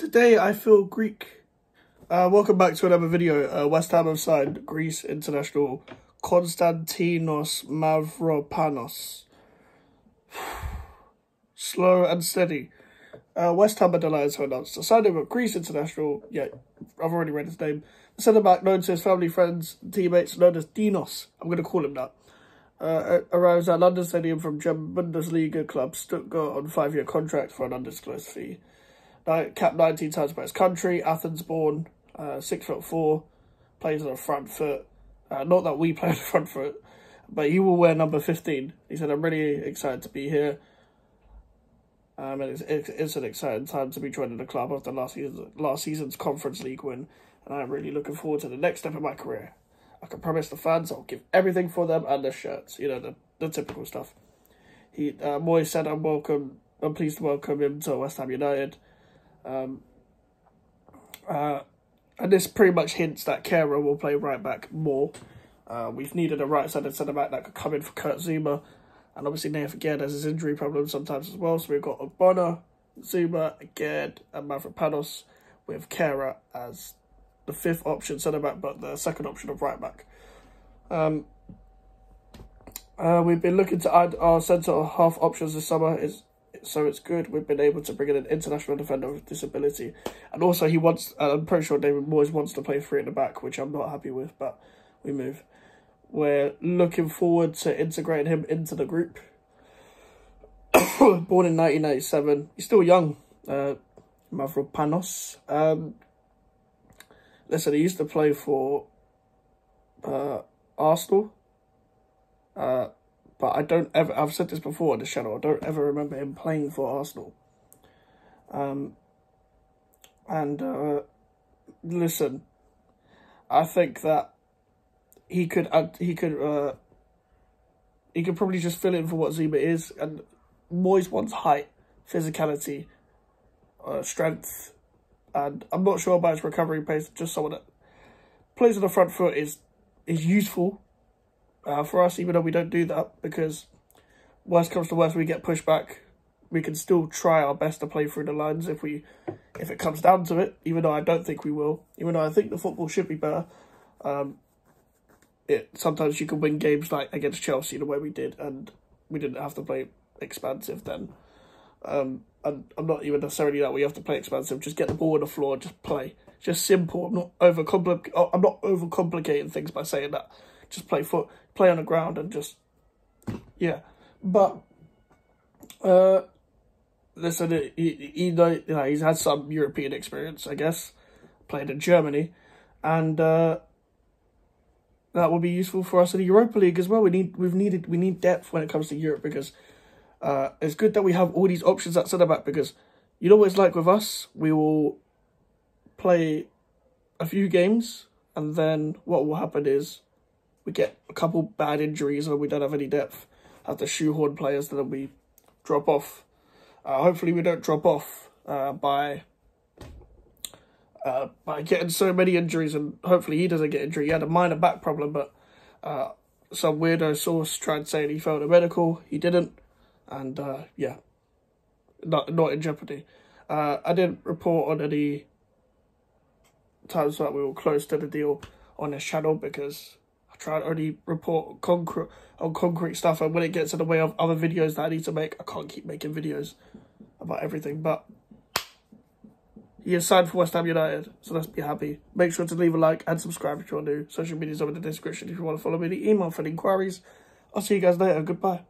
Today I feel Greek. Uh, welcome back to another video. Uh, West Ham have signed Greece international Konstantinos Mavropanos. Slow and steady. Uh, West Ham are delighted to announce the signing of Greece international. Yeah, I've already read his name. The centre back known to his family, friends, teammates, known as Dinos. I'm going to call him that. Uh, arrives at London Stadium from German Bundesliga club Stuttgart on five-year contract for an undisclosed fee. Capped 19 times by his country, Athens born, uh, six foot four, plays on the front foot. Uh, not that we play on the front foot, but he will wear number 15. He said, I'm really excited to be here. Um, and it's, it's, an exciting time to be joining the club after last, season, last season's Conference League win. And I'm really looking forward to the next step of my career. I can promise the fans I'll give everything for them and their shirts. You know, the, the typical stuff. He uh, Moyes said I'm welcome. I'm pleased to welcome him to West Ham United. Um, uh, and this pretty much hints that Kehrer will play right back more. Uh, we've needed a right-sided centre-back that could come in for Kurt Zouma. And obviously Nayef Aguerd has his injury problems sometimes as well. So we've got Ogbonna, Zouma, Gued, and Mavropanos with Kehrer as the fifth option centre-back, but the second option of right-back. Um, uh, we've been looking to add our centre half options this summer. Is so it's good. We've been able to bring in an international defender with disability, and also he wants. Uh, I'm pretty sure David Moyes wants to play three in the back, which I'm not happy with, but we move. We're looking forward to integrating him into the group. Born in 1997, he's still young. Uh, Mavropanos. Um, listen, he used to play for uh, Arsenal. Uh, but I don't ever, I've said this before on the channel, I don't ever remember him playing for Arsenal. Um, and uh, listen, I think that he could, uh, he could, uh, he could probably just fill in for what Zouma is. And Moyes wants height, physicality, uh, strength, and I'm not sure about his recovery pace. Just someone that plays on the front foot is is useful uh, for us, even though we don't do that, because worst comes to worst, we get pushed back. We can still try our best to play through the lines if we, if it comes down to it. Even though I don't think we will, even though I think the football should be better. Um, it sometimes you can win games like against Chelsea the way we did, and we didn't have to play expansive then. Um, and I'm not even necessarily that we have to play expansive. Just get the ball on the floor, and just play. Just simple. I'm not over I'm not overcomplicating things by saying that. Just play foot, play on the ground, and just yeah. But uh, listen, he, he, you know, he's had some European experience, I guess. Played in Germany, and uh, that will be useful for us in the Europa League as well. We need we've needed we need depth when it comes to Europe because uh, it's good that we have all these options at centre back because you know what it's like with us. We will play a few games, and then what will happen is we get a couple bad injuries and we don't have any depth. Have to shoehorn players, then we drop off. Uh, hopefully, we don't drop off uh, by uh, by getting so many injuries, and hopefully he doesn't get injured. He had a minor back problem, but uh, some weirdo source tried saying he failed a medical. He didn't, and uh, yeah, not not in jeopardy. Uh, I didn't report on any times that we were close to the deal on this channel because try to only report concrete on concrete stuff and when it gets in the way of other videos that I need to make, I can't keep making videos about everything. But he is signed for West Ham United, so let's be happy. Make sure to leave a like and subscribe if you're new. Social media's over in the description if you want to follow me. The email for the inquiries. I'll see you guys later. Goodbye.